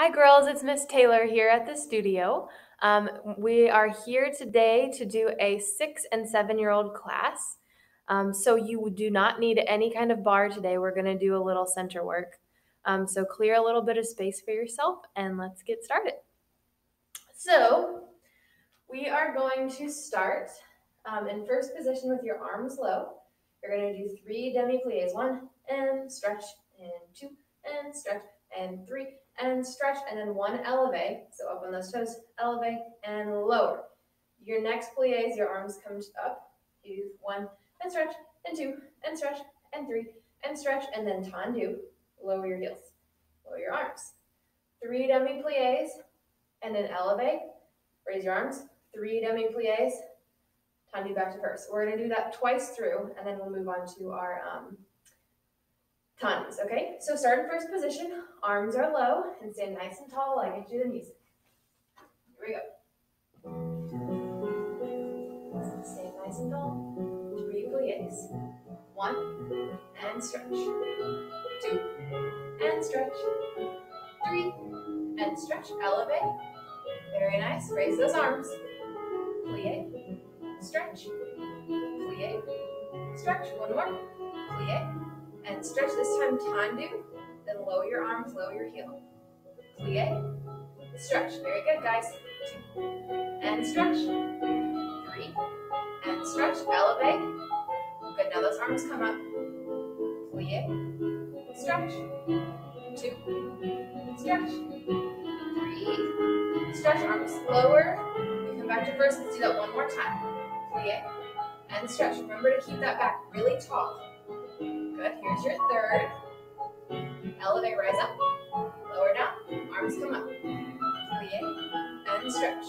Hi, girls. It's Miss Taylor here at the studio. Um, we are here today to do a six and seven year old class. Um, so, you do not need any kind of bar today. We're going to do a little center work. Um, so, clear a little bit of space for yourself and let's get started. So, we are going to start um, in first position with your arms low. You're going to do three demi plies one and stretch, and two and stretch, and three and stretch, and then one elevate. So up on those toes, elevate and lower. Your next plies, your arms come up. Do one and stretch, and two and stretch, and three and stretch, and then tendu. Lower your heels, lower your arms. Three demi plies, and then elevate. Raise your arms. Three demi plies. Tendu back to first. We're gonna do that twice through, and then we'll move on to our um, tendus, okay? So start in first position, arms are low, and stand nice and tall while I you the music. Here we go. Stand nice and tall, three plies. One, and stretch. Two, and stretch. Three, and stretch, elevate. Very nice, raise those arms. Plie, stretch, plie, stretch. One more, plie, and stretch this time tendu, then lower your arms, lower your heel. Plie, stretch. Very good, guys. Two, and stretch. Three, and stretch. Elevate. Good, now those arms come up. Plie, stretch. Two, stretch. Three, stretch, arms lower. We come back to first, let's do that one more time. Plie, and stretch. Remember to keep that back really tall. Good. Here's your third. Elevate, rise up. Lower down. Arms come up. Plie and stretch.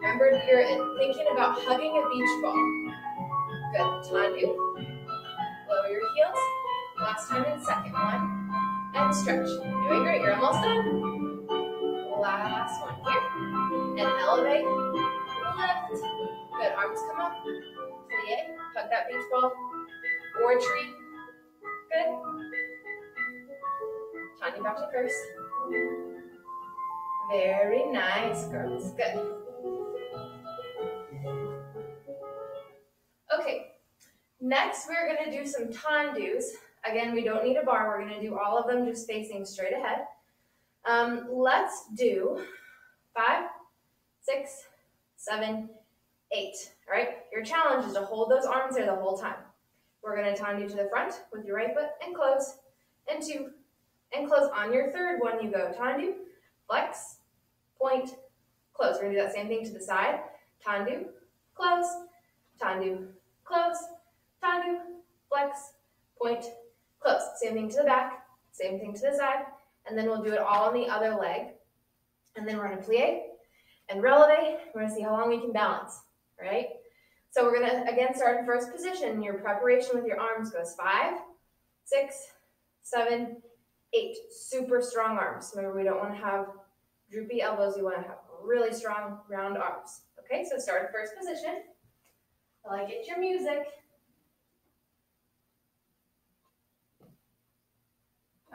Remember, you're thinking about hugging a beach ball. Good. Tendu. Lower your heels. Last time in second. One. And stretch. Doing great. You're almost done. Last one here. And elevate. Lift. Good. Arms come up. Plie. Hug that beach ball. Or tree. Good. Tendu back to first. Very nice, girls. Good. Okay. Next, we're going to do some tendus. Again, we don't need a bar. We're going to do all of them just facing straight ahead. Um, let's do five, six, seven, eight. All right. Your challenge is to hold those arms there the whole time. We're going to tendu to the front with your right foot and close, and two, and close. On your third one, you go tendu, flex, point, close. We're going to do that same thing to the side. Tendu, close, tendu, close, tendu, flex, point, close. Same thing to the back, same thing to the side, and then we'll do it all on the other leg. And then we're going to plie and releve. We're going to see how long we can balance, right? So we're gonna, again, start in first position. Your preparation with your arms goes five, six, seven, eight. Super strong arms. Remember, we don't wanna have droopy elbows. We wanna have really strong round arms. Okay, so start in first position. I get your music.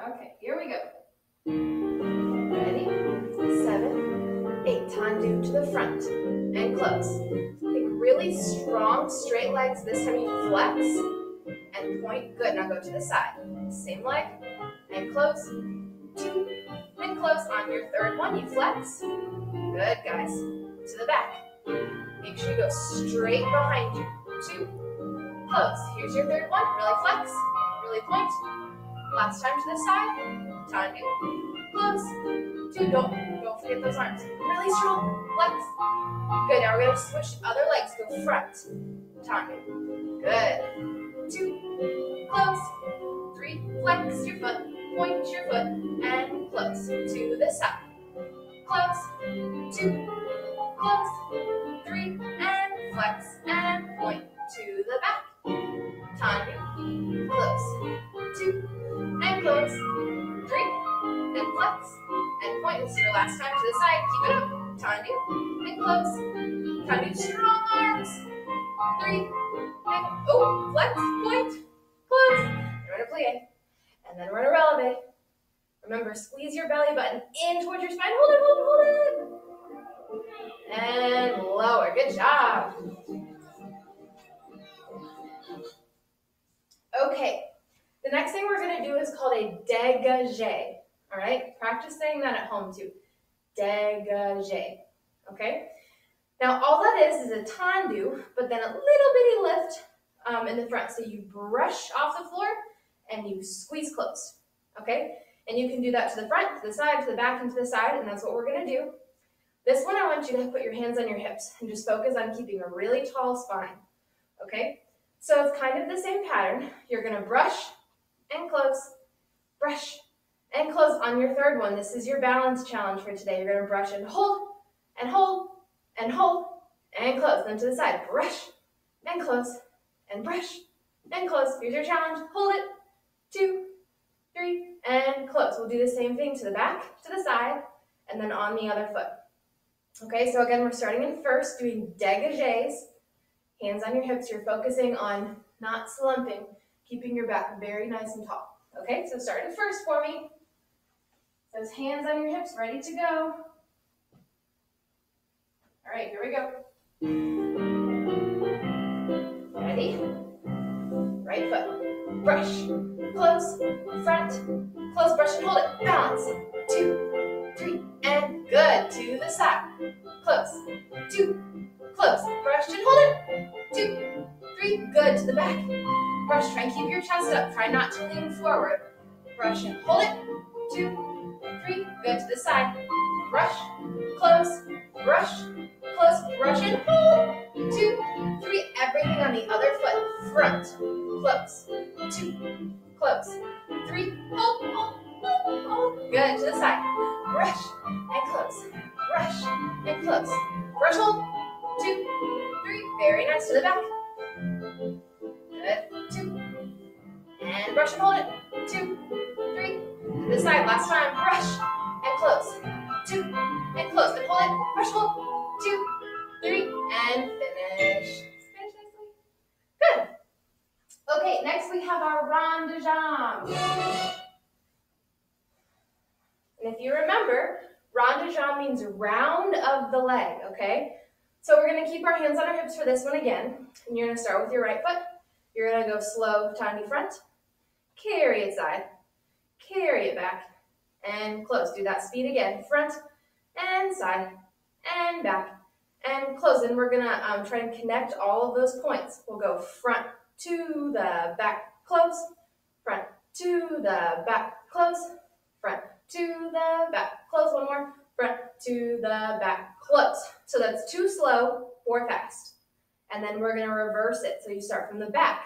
Okay, here we go. Ready? Seven, eight. Tendu to the front and close really strong straight legs. This time you flex and point. Good. Now go to the side. Same leg and close. Two and close. On your third one, you flex. Good, guys. To the back. Make sure you go straight behind you. Two. Close. Here's your third one. Really flex. Really point. Last time to the side. To close Two, don't, don't forget those arms. Really strong. Flex. Good. Now we're going to switch other legs. Go front. Target. Good. Two. Close. Three. Flex your foot. Point your foot. And close. To the side. Close. Two. Close. Three. And flex. And point. To the back. Time. Close. Two. And close. Three. And flex and point. Your last time to the side. Keep it up. Tendu and close. Tendu strong arms. Three and oh, flex, point, close. And we're gonna plie. And then we're gonna releve. Remember, squeeze your belly button in towards your spine. Hold it, hold it, hold it. And lower. Good job. Okay, the next thing we're going to do is called a dégagé. All right, practice saying that at home too. Dégagé. Okay? Now, all that is is a tendu, but then a little bitty lift um, in the front. So you brush off the floor and you squeeze close. Okay? And you can do that to the front, to the side, to the back, and to the side, and that's what we're going to do. This one, I want you to put your hands on your hips and just focus on keeping a really tall spine. Okay? So it's kind of the same pattern. You're going to brush and close, brush and close on your third one. This is your balance challenge for today. You're to brush and hold, and hold, and hold, and close. Then to the side, brush, and close, and brush, and close. Here's your challenge. Hold it, two, three, and close. We'll do the same thing to the back, to the side, and then on the other foot. Okay, so again, we're starting in first, doing dégagés. Hands on your hips, you're focusing on not slumping, keeping your back very nice and tall. Okay, so starting first for me. Those hands on your hips, ready to go. All right, here we go. Ready? Right foot. Brush. Close. Front. Close. Brush and hold it. Balance. Two. Three. And good. To the side. Close. Two. Close. Brush and hold it. Two. Three. Good. To the back. Brush. Try and keep your chest up. Try not to lean forward. Brush and hold it. Two. Three. Good. To the side. Brush. Close. Brush close, brush and two, three, everything on the other foot, front, close, two, close, three, hold, hold, hold, hold, good, to the side, brush and close, brush and close, brush, hold, two, three, very nice, to the back, good, two, and brush and hold it, two, three, to the side, last time, brush and close, two, and close, and hold it, brush, hold, two, three, and finish. Finish nicely. Good. Okay, next we have our rond de jambe. And if you remember, rond de jambe means round of the leg, okay? So we're gonna keep our hands on our hips for this one again. And you're gonna start with your right foot. You're gonna go slow, tiny front, carry it side, carry it back, and close. Do that speed again, front and side, and back and close. And we're gonna um, try and connect all of those points. We'll go front to the back, close, front to the back, close, front to the back, close. One more, front to the back, close. So that's too slow or fast. And then we're gonna reverse it. So you start from the back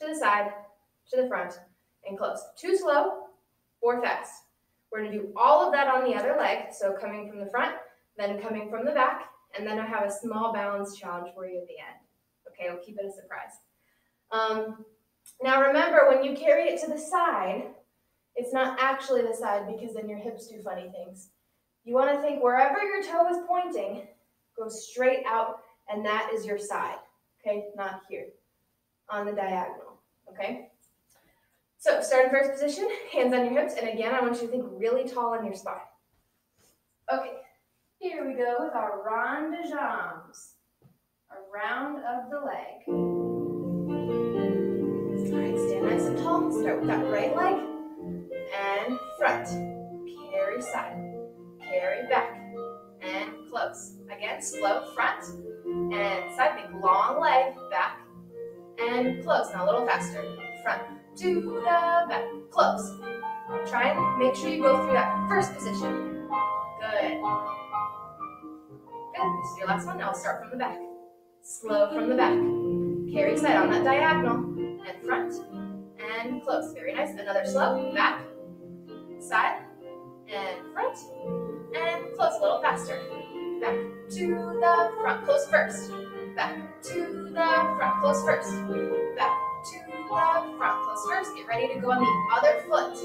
to the side, to the front, and close. Too slow or fast. We're gonna do all of that on the other leg. So coming from the front, then coming from the back, and then I have a small balance challenge for you at the end. Okay, we'll keep it a surprise. Um, now remember, when you carry it to the side, it's not actually the side because then your hips do funny things. You want to think wherever your toe is pointing, go straight out, and that is your side. Okay, not here, on the diagonal. Okay? So start in first position, hands on your hips, and again, I want you to think really tall on your spine. Okay, here we go with our rond de jambes, a round of the leg. All right, stand nice and tall. Start with that right leg and front. Carry side, carry back, and close. Again, slow front and side. Big long leg, back, and close. Now a little faster. Front to the back, close. Try and make sure you go through that first position. Good. Good. This is your last one. Now start from the back. Slow from the back. Carry side on that diagonal. And front. And close. Very nice. Another slow. Back. Side. And front. And close. A little faster. Back to the front. Close first. Back to the front. Close first. Back the front. Close first. Get ready to go on the other foot.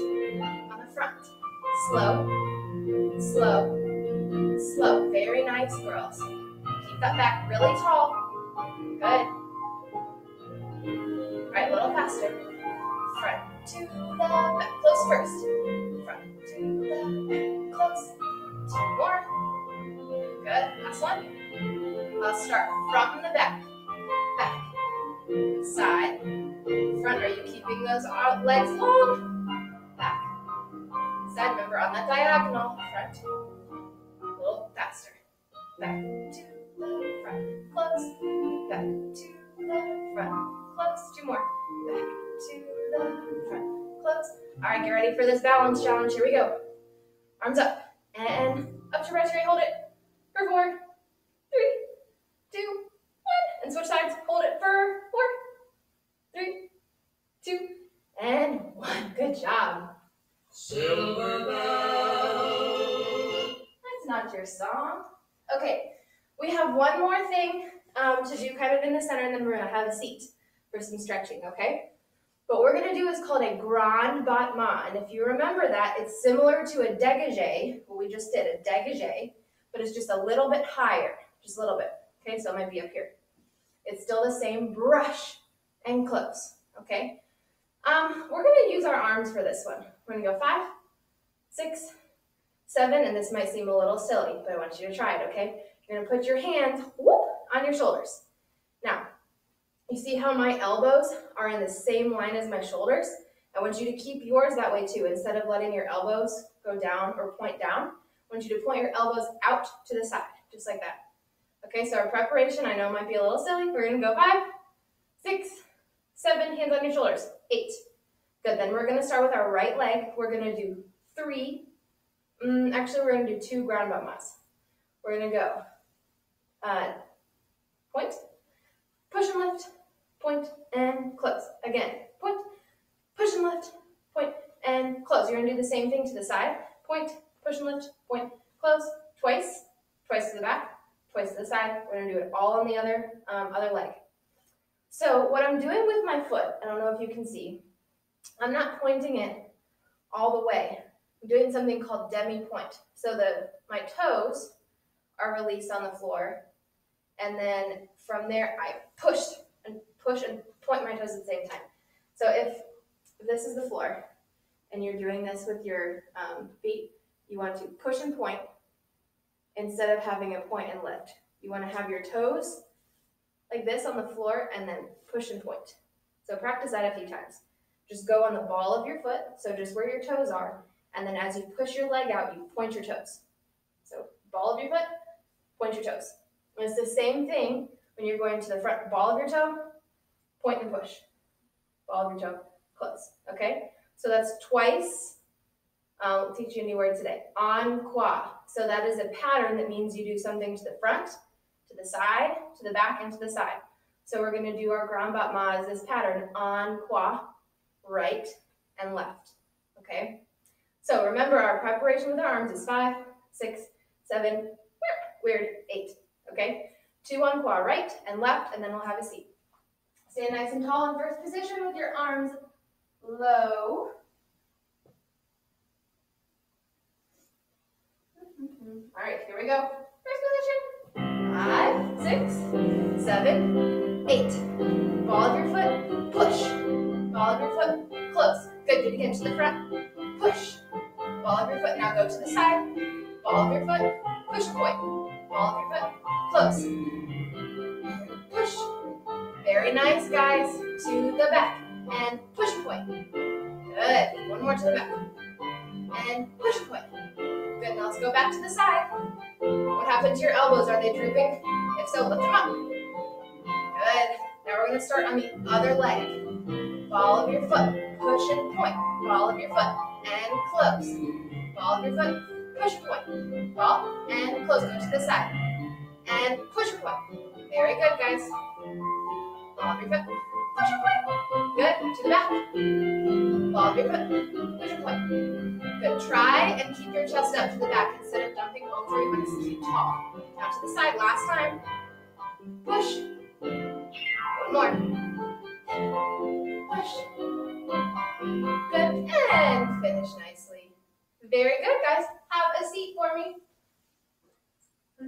On the front. Slow. Slow slow. Very nice, girls. Keep that back really tall. Good. Right, a little faster. Front to the back. Close first. Front to the back. close. Two more. Good. Last one. I'll start from the back. Back. Side. Front. Are you keeping those legs long? Back. Side. Remember on that diagonal. Front. A little faster. Back to the front. Close. Back to the front. Close. Two more. Back to the front. Close. All right, get ready for this balance challenge. Here we go. Arms up and up to right straight. Hold it for four, three, two. And switch sides. Hold it for four, three, two, and one. Good job. Silver bell. That's not your song. Okay, we have one more thing um, to do kind of in the center, and then we're going to have a seat for some stretching, okay? What we're going to do is called a grand battement. And if you remember that, it's similar to a dégagé, what we just did, a dégagé, but it's just a little bit higher, just a little bit. Okay, so it might be up here. It's still the same brush and close, okay? Um, we're to use our arms for this one. We're to go five, six, seven, and this might seem a little silly, but I want you to try it, okay? You're to put your hands whoop, on your shoulders. Now, you see how my elbows are in the same line as my shoulders? I want you to keep yours that way too. Instead of letting your elbows go down or point down, I want you to point your elbows out to the side, just like that. Okay, so our preparation, I know might be a little silly. We're gonna go five, six, seven, hands on your shoulders, eight. Good, then we're gonna start with our right leg. We're gonna do three, mm, actually we're gonna do two grand battements. We're gonna go uh, point, push and lift, point, and close. Again, point, push and lift, point, and close. You're gonna do the same thing to the side. Point, push and lift, point, close, twice, twice to the back, twice the side. We're gonna do it all on the other, um, other leg. So what I'm doing with my foot, I don't know if you can see, I'm not pointing it all the way. I'm doing something called demi-pointe. So the my toes are released on the floor, and then from there I push and push and point my toes at the same time. So if this is the floor and you're doing this with your um, feet, you want to push and point instead of having a point and lift. You want to have your toes like this on the floor and then push and point. So practice that a few times. Just go on the ball of your foot, so just where your toes are, and then as you push your leg out, you point your toes. So ball of your foot, point your toes. And it's the same thing when you're going to the front ball of your toe, point and push. Ball of your toe, close. Okay? So that's twice. I'll teach you a new word today. En croix. So that is a pattern that means you do something to the front, to the side, to the back, and to the side. So we're going to do our grand battement as this pattern, en croix, right and left. Okay? So remember our preparation with our arms is five, six, seven, weird, eight. Okay? Two en croix, right and left, and then we'll have a seat. Stand nice and tall in first position with your arms low. All right, here we go. First position. Five, six, seven, eight. Ball of your foot, push. Ball of your foot, close. Good, good again to the front. Push. Ball of your foot, now go to the side. Ball of your foot, push point. Ball of your foot, close. Push. Very nice, guys. To the back. And push point. Good. One more to the back. And push point. Good. Now let's go back to the side. What happened to your elbows? Are they drooping? If so, lift them up. Good. Now we're going to start on the other leg. Ball of your foot. Push and point. Ball of your foot. And close. Ball of your foot. Push point. Ball and close. Go to the side. And push point. Very good, guys. Ball of your foot. Push point. Good. To the back. Ball your foot. Push your point. Good. Try and keep your chest up to the back instead of dumping over. You want to keep tall. Now to the side. Last time. Push. One more. Push. Good. And finish nicely. Very good, guys. Have a seat for me.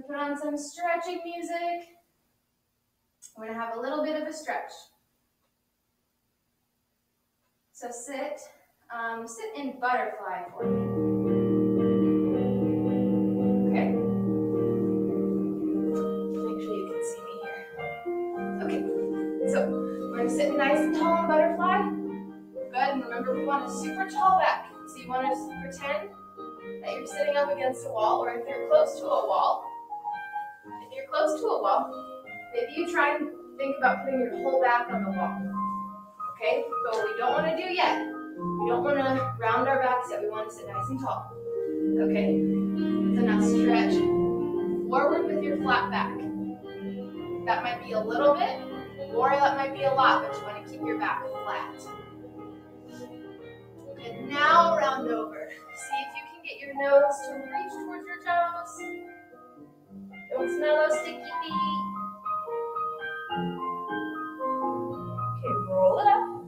Put on some stretching music. We're going to have a little bit of a stretch. So sit, um, sit in butterfly for me. Okay. Make sure you can see me here. Okay, so we're gonna sit nice and tall in butterfly. Good, and remember we want a super tall back. So you wanna pretend that you're sitting up against a wall, or if you're close to a wall, if you're close to a wall, maybe you try and think about putting your whole back on the wall. Okay? But what we don't want to do yet, we don't want to round our backs yet. We want to sit nice and tall. Okay? So now stretch forward with your flat back. That might be a little bit, or that might be a lot, but you want to keep your back flat. And now round over. See if you can get your nose to reach towards your toes. Don't smell those sticky feet. Roll it up.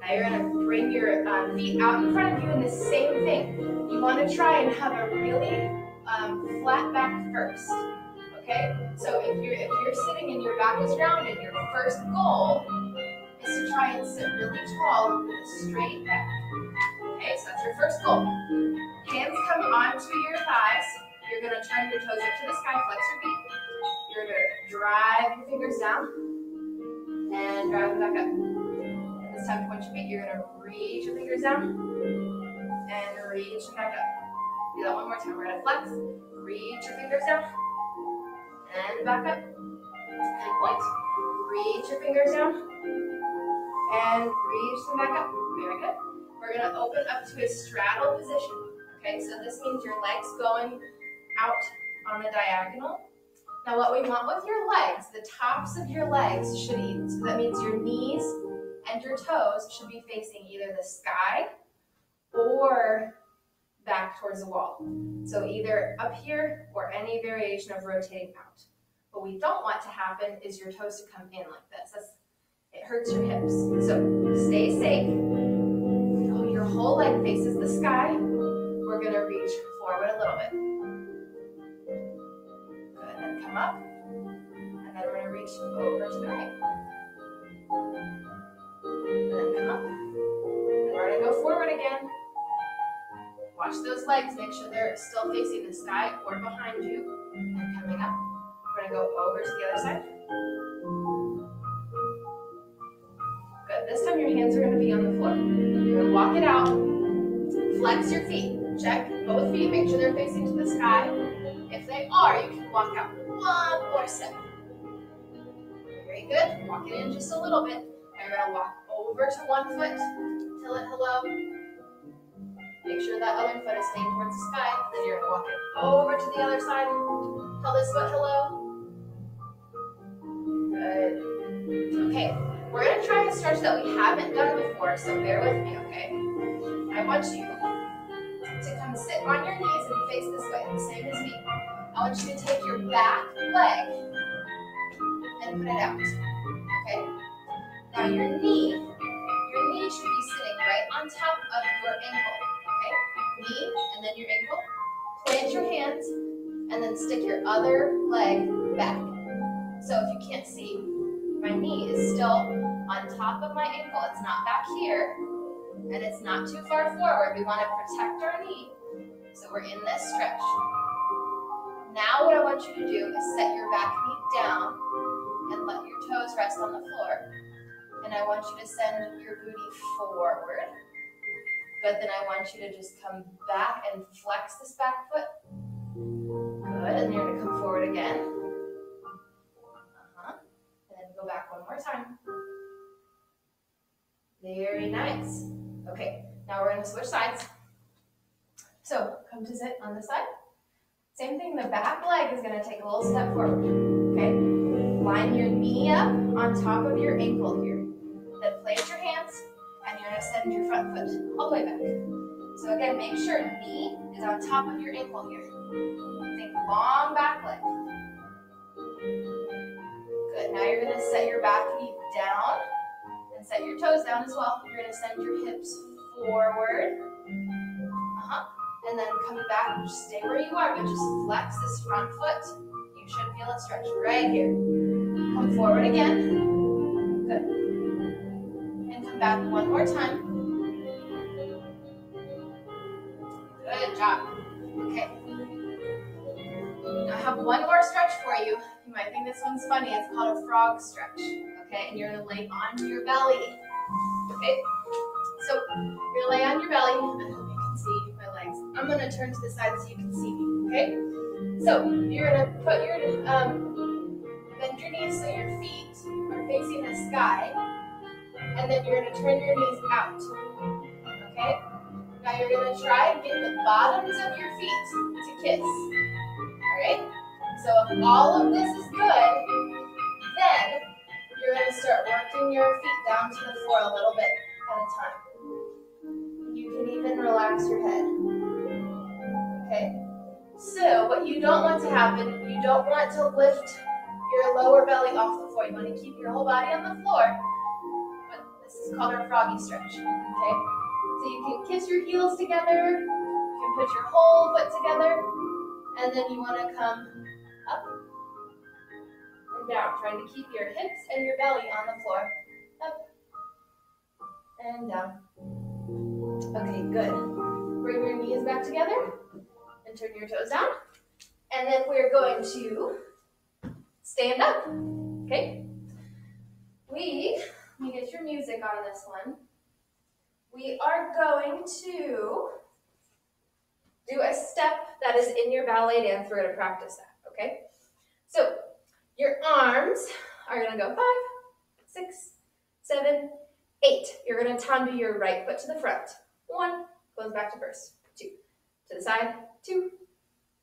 Now you're gonna bring your uh, feet out in front of you in the same thing. You wanna try and have a really um, flat back first okay? So if you're if you're sitting and your back is rounded, your first goal is to try and sit really tall with a straight back. Okay, so that's your first goal. Hands come onto your thighs. You're gonna turn your toes up to the sky, flex your feet. You're gonna drive your fingers down and drive them back up. And this time, point your feet. You're gonna reach your fingers down and reach back up. Do that one more time. We're gonna flex, reach your fingers down, and back up. And point. Reach your fingers down. And reach them back up. Very good. We're going to open up to a straddle position. Okay, so this means your legs going out on the diagonal. Now what we want with your legs, the tops of your legs should be, so that means your knees and your toes should be facing either the sky or back towards the wall. So either up here or any variation of rotating out. What we don't want to happen is your toes to come in like this. That's, it hurts your hips. So stay safe. Your whole leg faces the sky. We're gonna reach forward a little bit. Come up. And then we're gonna reach over to the right. And then come up. And we're gonna go forward again. Watch those legs, make sure they're still facing the sky or behind you. And coming up, we're gonna go over to the other side. Good, this time your hands are gonna be on the floor. You're gonna walk it out, flex your feet, check both feet, make sure they're facing to the sky. If they are, you can walk out one more step. Very good, walk it in just a little bit. And you're gonna walk over to one foot, tell it hello, Make sure that other foot is staying towards the sky. Then you're gonna walk it over to the other side. Tell this foot hello. Good. Okay, we're gonna try a stretch that we haven't done before, so bear with me, okay? I want you to come sit on your knees and face this way, the same as me. I want you to take your back leg and put it out. Okay? Now your knee, your knee should be sitting right on top of your ankle Okay? knee and then your ankle. Plant your hands and then stick your other leg back. So if you can't see, my knee is still on top of my ankle. It's not back here and it's not too far forward. We want to protect our knee. So we're in this stretch. Now what I want you to do is set your back knee down and let your toes rest on the floor. And I want you to send your booty forward Good, then I want you to just come back and flex this back foot. Good, and you're gonna come forward again. Uh-huh, and then go back one more time. Very nice. Okay, now we're gonna switch sides. So come to sit on this side. Same thing, the back leg is gonna take a little step forward, okay? Line your knee up on top of your ankle here. Then place your hands and you're gonna send your front foot all the way back. So again, make sure knee is on top of your ankle here. Think long back leg. Good, now you're gonna set your back knee down and set your toes down as well. You're gonna send your hips forward. And then coming back, just stay where you are, but just flex this front foot. You should feel it stretch right here. Come forward again. Good And come back one more time. Good job. Okay. Now I have one more stretch for you. You might think this one's funny. It's called a frog stretch. Okay, and you're gonna lay on your belly. Okay? So you're gonna lay on your belly. I'm gonna turn to the side so you can see me, okay? So you're gonna put your, um, bend your knees so your feet are facing the sky. And then you're gonna turn your knees out, okay? Now you're gonna try and get the bottoms of your feet to kiss, all right? So if all of this is good, then you're gonna start working your feet down to the floor a little bit at a time. You can even relax your head. Okay? So what you don't want to happen, you don't want to lift your lower belly off the floor. You want to keep your whole body on the floor. But this is called our froggy stretch. Okay? So you can kiss your heels together, you can put your whole foot together, and then you want to come up and down, trying to keep your hips and your belly on the floor. Up and down. Okay, good. Bring your knees back together turn your toes down. And then we're going to stand up. Okay? We, let me get your music on this one. We are going to do a step that is in your ballet dance. We're to practice that, okay? So your arms are going to go five, six, seven, eight. You're going to to your right foot to the front. One, goes back to first. Two, to the side. Two,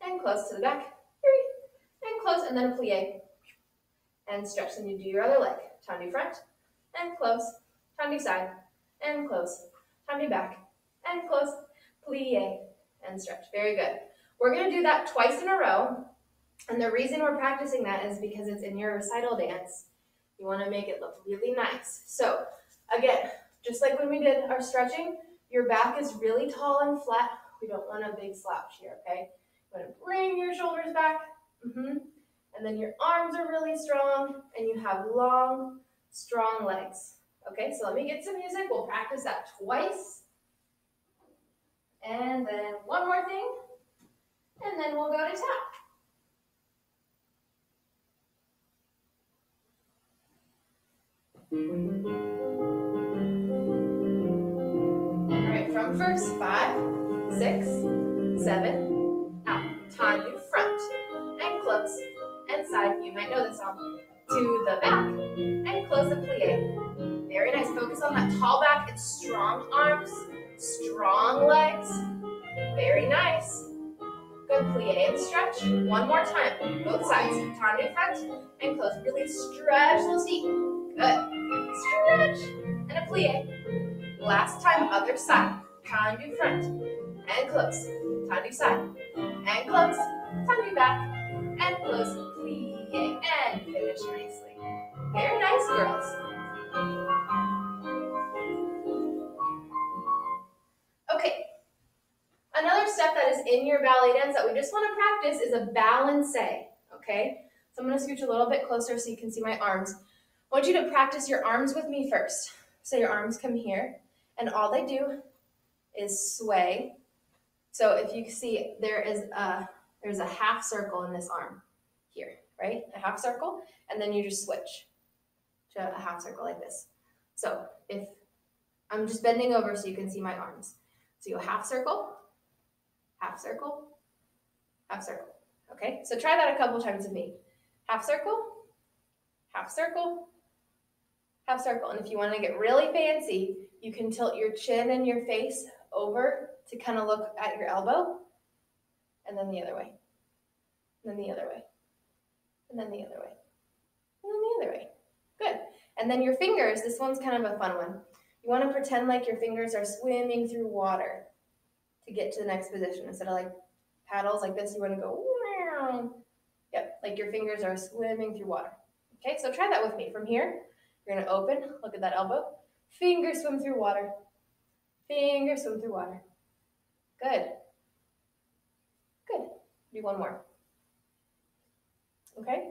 and close to the back. Three, and close, and then a plie. And stretch. Then you do your other leg. Tendu front, and close. Tendu side, and close. Tendu back, and close. Plie, and stretch. Very good. We're going to do that twice in a row. And the reason we're practicing that is because it's in your recital dance. You want to make it look really nice. So again, just like when we did our stretching, your back is really tall and flat. We don't want a big slouch here, okay? You want to bring your shoulders back. Mm -hmm. And then your arms are really strong and you have long, strong legs. Okay, so let me get some music. We'll practice that twice. And then one more thing. And then we'll go to tap. All right, from first, five, six, seven, out. Tendu front, and close, and side. You might know this song. To the back, and close the plie. Very nice. Focus on that tall back and strong arms, strong legs. Very nice. Good plie and stretch. One more time. Both sides. Tendu front and close. Really stretch those feet. Good. Stretch and a plie. Last time, other side. Tendu front and close. Tendu side and close. Tendu back and close. Plie and finish nicely. Very nice, girls. Okay, Another step that is in your ballet dance that we just want to practice is a balance, okay? So I'm going to scooch a little bit closer so you can see my arms. I want you to practice your arms with me first. So your arms come here, and all they do is sway. So if you see, there is a, there's a half circle in this arm here, right? A half circle, and then you just switch to a half circle like this. So if I'm just bending over so you can see my arms. So you half circle, half circle, half circle. Okay, so try that a couple times with me. Half circle, half circle, half circle. And if you want to get really fancy, you can tilt your chin and your face over to kind of look at your elbow, and then the other way, and then the other way, and then the other way, and then the other way. Good. And then your fingers, this one's kind of a fun one. You want to pretend like your fingers are swimming through water to get to the next position. Instead of like paddles like this, you want to go, Wow. yep, like your fingers are swimming through water. Okay, so try that with me. From here, you're going to open, look at that elbow, fingers swim through water, fingers swim through water. Good. Good. Do one more. Okay?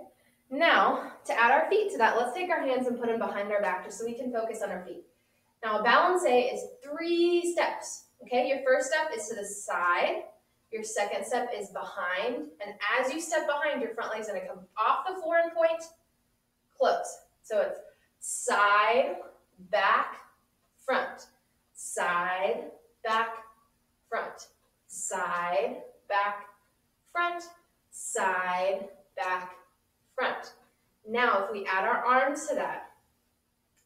Now, to add our feet to that, let's take our hands and put them behind our back just so we can focus on our feet. Now, a balancé is three steps. Okay, your first step is to the side. Your second step is behind. And as you step behind, your front leg's gonna come off the floor and point, close. So it's side, back, front, side, back, front, side, back, front, side, back, front. Now, if we add our arms to that,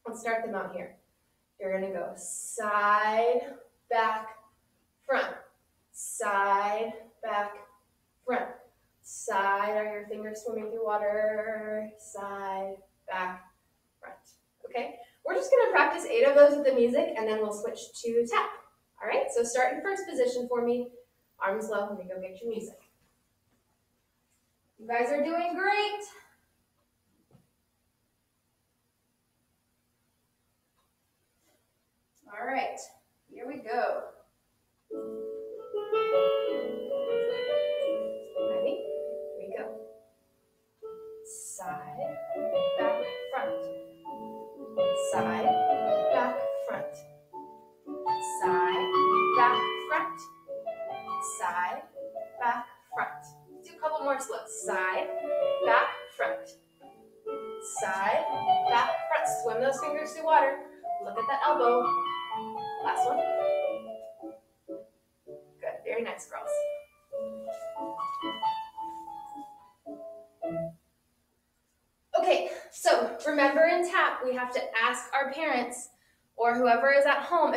let's start them out here. You're gonna go side, back, front, side, back, front, side. Are your fingers swimming through water? Side, back, front. Okay? We're just gonna practice eight of those with the music and then we'll switch to tap. All right, so start in first position for me. Arms low, let me go get your music. You guys are doing great. All right, here we go.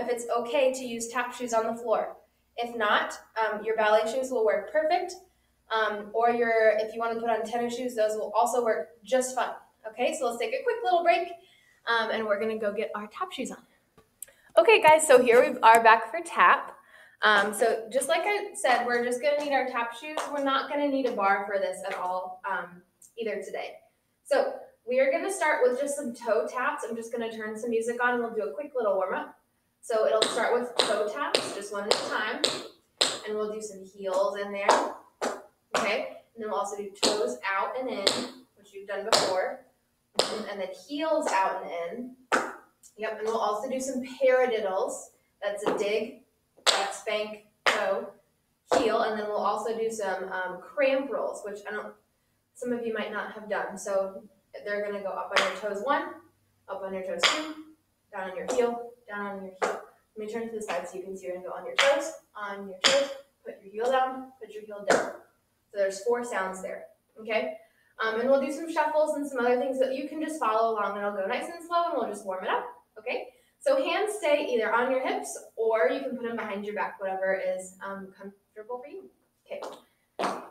If it's okay to use tap shoes on the floor. If not, um, your ballet shoes will work perfect. Um, or your, if you want to put on tennis shoes, those will also work just fine. Okay, so let's take a quick little break um, and we're gonna go get our tap shoes on. Okay guys, so here we are back for tap. Um, so just like I said, we're just gonna need our tap shoes. We're not gonna need a bar for this at all um, either today. So we are gonna start with just some toe taps. I'm just gonna turn some music on and we'll do a quick little warm up. So it'll start with toe taps, just one at a time. And we'll do some heels in there, okay? And then we'll also do toes out and in, which you've done before. And then heels out and in. Yep, and we'll also do some paradiddles. That's a dig, that spank, toe, heel, and then we'll also do some um, cramp rolls, which I don't, some of you might not have done. So they're gonna go up on your toes one, up on your toes two, down on your heel, down on your heel. Let me turn to the side so you can see you're gonna go on your toes, on your toes, put your heel down, put your heel down. So there's four sounds there, okay? Um, and we'll do some shuffles and some other things that you can just follow along and I'll go nice and slow and we'll just warm it up, okay? So hands stay either on your hips or you can put them behind your back, whatever is um, comfortable for you. Okay,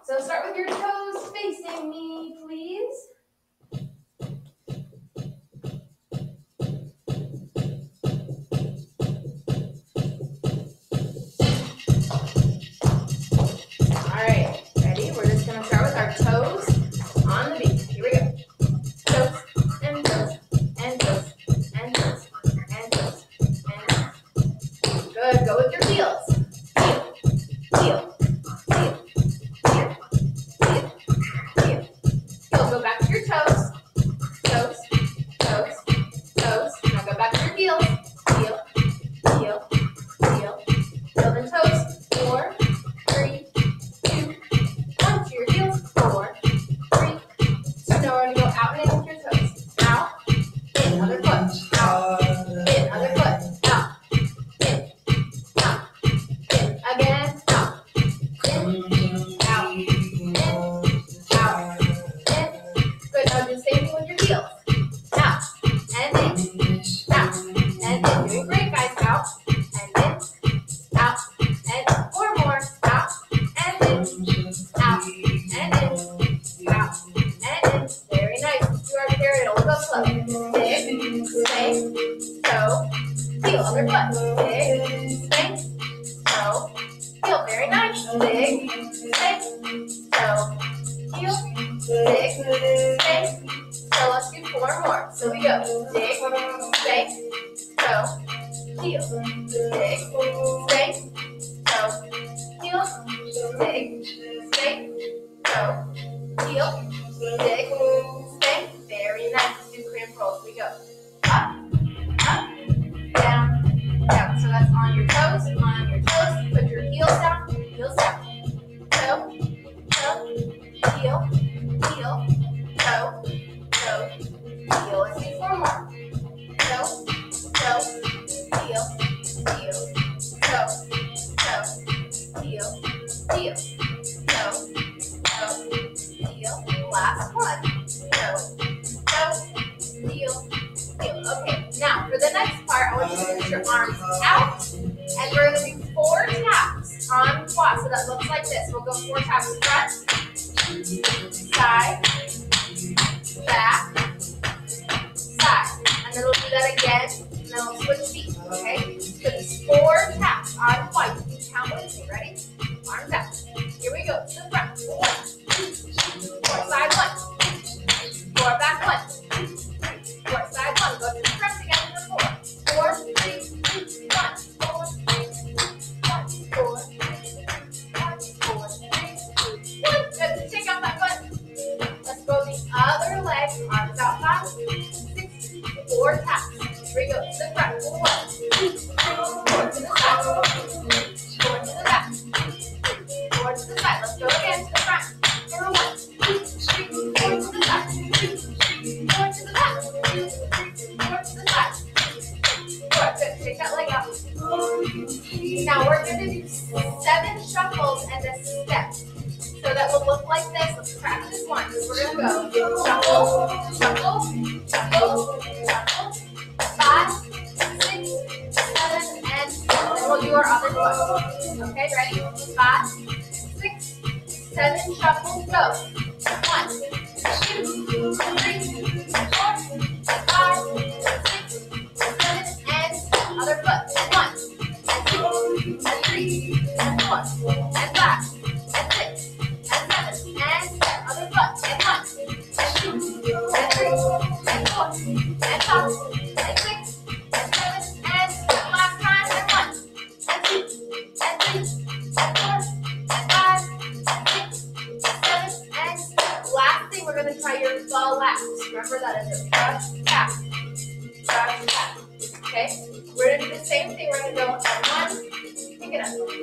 so start with your toes facing me, please. Back to your toes. Up, up, down, down. So that's on your toes, on your toes. Put your heels down, heels down.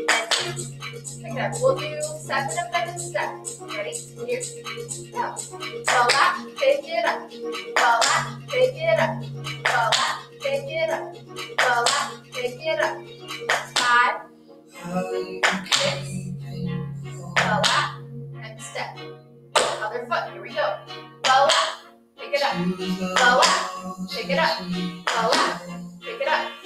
Up, it up. We'll do seven of them in steps. Ready? Here, go. Ball lap, pick it up. Ball lap, pick it up. Ball lap, pick it up. Ball lap, pick it up. Five, six, ball lap, and step. Other foot. Here we go. Ball lap, pick it up. Ball lap, pick it up. Ball lap, pick it up.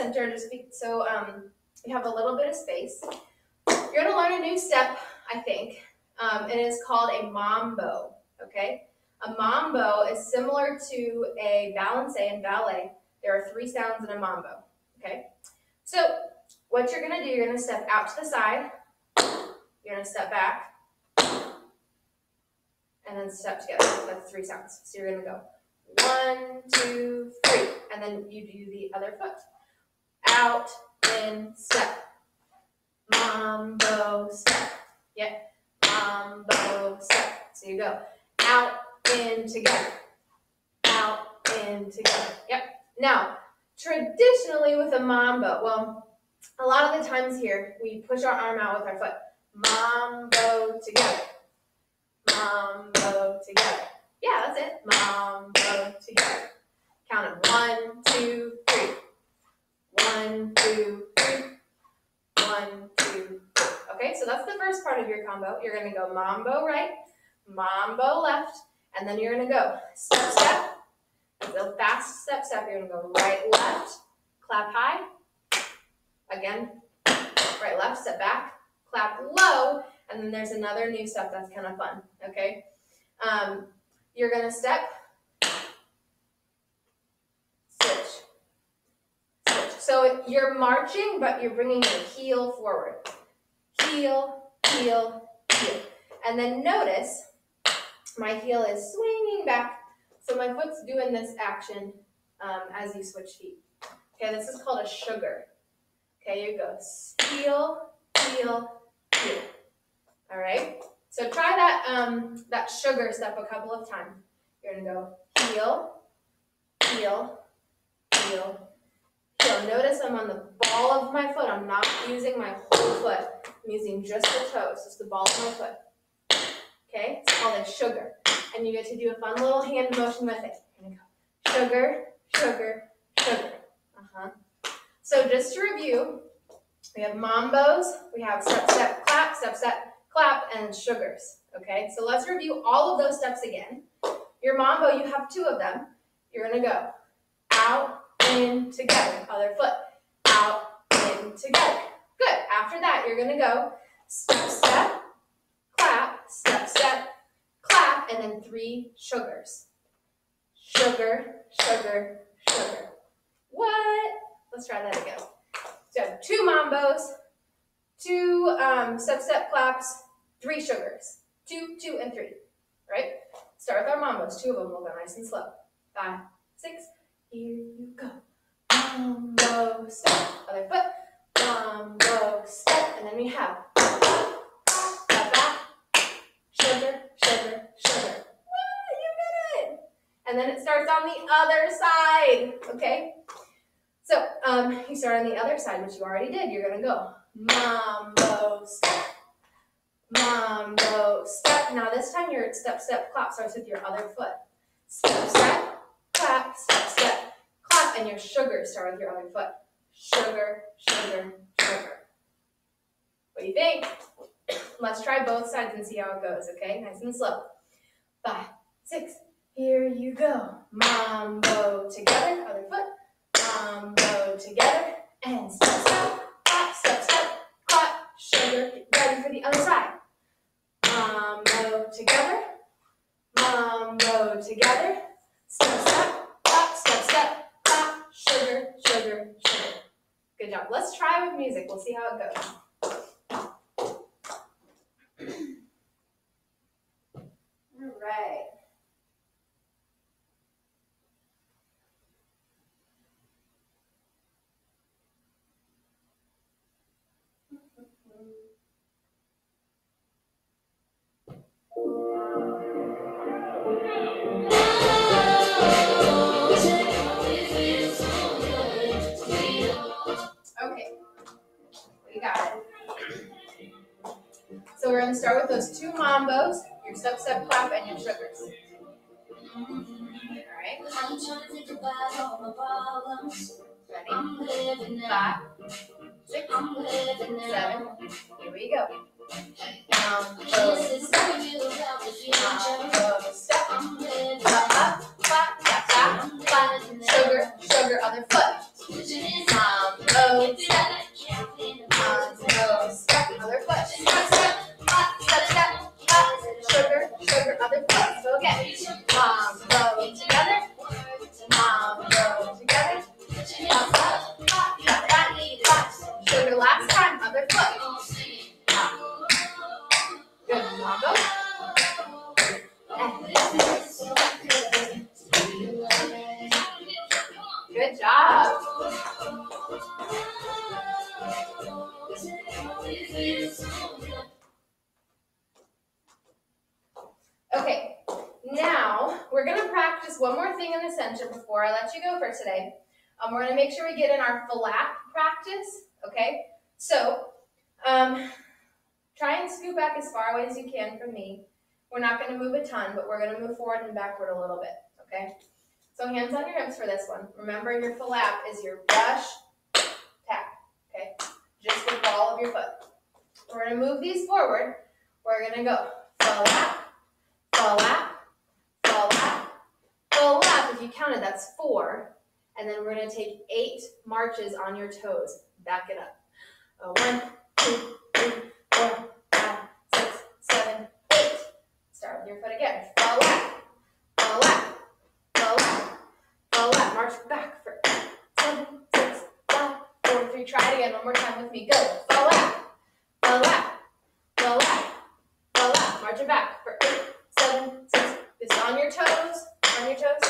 Center, just be, so um, you have a little bit of space. You're gonna learn a new step, I think. Um, and it's called a mambo. Okay, a mambo is similar to a balancé in ballet. There are three sounds in a mambo. Okay, so what you're gonna do, you're gonna step out to the side. You're gonna step back, and then step together. That's three sounds. So you're gonna go one, two, three, and then you do the other foot. Out, in, step. Mambo, step. Yep. Mambo, step. So you go out, in, together. Out, in, together. Yep. Now, traditionally with a mambo, well, a lot of the times here, we push our arm out with our foot. Mambo, together. Mambo, together. Yeah, that's it. Mambo together. Count them. One, two. One, two, three. One, two. Okay, so that's the first part of your combo. You're gonna go mambo right, mambo left, and then you're gonna go step, step. So fast step, step. You're gonna go right, left, clap high. Again, right, left, step back, clap low, and then there's another new step that's kind of fun. Okay. Um, you're gonna step, switch, switch. So you're marching, but you're bringing your heel forward. Heel, heel, heel. And then notice my heel is swinging back. So my foot's doing this action um, as you switch feet. Okay, this is called a sugar. Okay, you go heel, heel, heel. All right. So try that um, that sugar step a couple of times. You're gonna go heel, heel, heel, Notice I'm on the ball of my foot. I'm not using my whole foot. I'm using just the toes, just the ball of my foot. Okay, it's called a sugar. And you get to do a fun little hand motion with it. Sugar, sugar, sugar. Uh-huh. So just to review, we have mambos, we have step, step, clap, step, step, clap, and sugars. Okay, so let's review all of those steps again. Your mambo, you have two of them. You're gonna go out, in, together. Other foot, out, in, together. Good. After that, you're gonna go step, step, clap, step, step, clap, and then three sugars. Sugar, sugar, sugar. What? Let's try that again. So two mambos, two um, step, step claps, three sugars. Two, two, and three, right? Start with our mambos. Two of them will go nice and slow. Five, six, here you go. Mambo, step, other foot, mambo, step, and then we have you did it! And then it starts on the other side, okay? So, um, you start on the other side, which you already did. You're gonna go mambo, step, mambo, step. Now this time your step, step, clap starts with your other foot. Step, step, clap, step, step, clap, and your sugar start with your other foot. Sugar, sugar, sugar. What do you think? Let's try both sides and see how it goes, okay? Nice and slow. Five, six, here you go. Mambo together, other foot. Mambo together, and step, step, clap, step, step, clap, sugar. Get ready for the other side. Mambo together, mambo together, step, step, clap, step, step, clap, Good job. Let's try with music. We'll see how it goes. All right. Ready? Five, six, seven. Here we go. We're gonna practice one more thing in the center before I let you go for today. Um, we're gonna make sure we get in our flap practice, okay? So, um, try and scoot back as far away as you can from me. We're not gonna move a ton, but we're gonna move forward and backward a little bit, okay? So hands on your hips for this one. Remember your flap is your brush, tap, okay? Just the ball of your foot. We're gonna move these forward. We're gonna go flap, flap, flap, flap. You counted, that's four. And then we're gonna take eight marches on your toes. Back it up. Uh, one, two, three, four, five, six, seven, eight. Start with your foot again. Flap, flap, flap, flap. March back for eight, seven, six, five, four, three. Try it again one more time with me. Go. Flap, flap, flap, flap. March it back for eight, seven, six. This is on your toes. On your toes.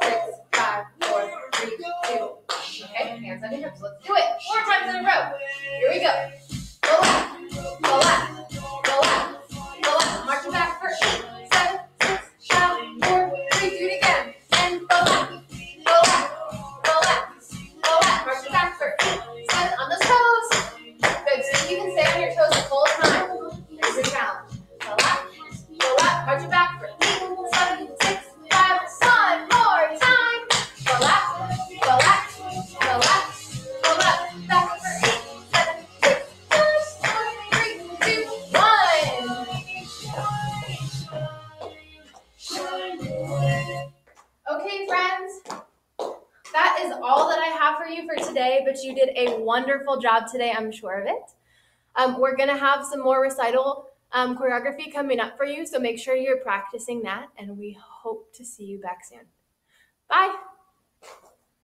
times. Let's do it. Four times in a row. Here we go. Relax. Relax. job today, I'm sure of it. Um, we're going to have some more recital um, choreography coming up for you, so make sure you're practicing that, and we hope to see you back soon.